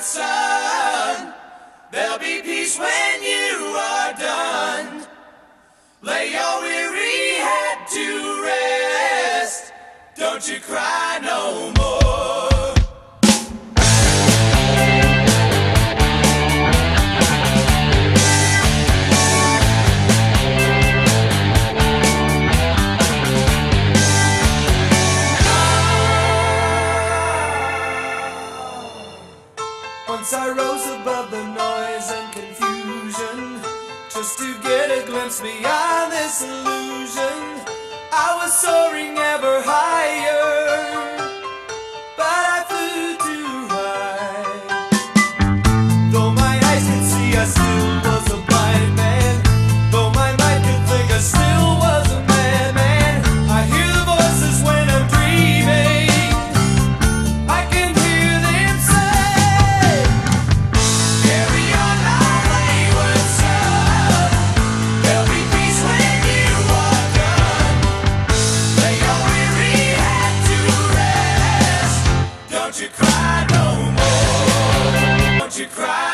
bright sun. There'll be peace when you are done. Lay your weary head to rest. Don't you cry no more. Once I rose above the noise and confusion Just to get a glimpse beyond this illusion I was soaring Don't you cry no more. Don't you cry.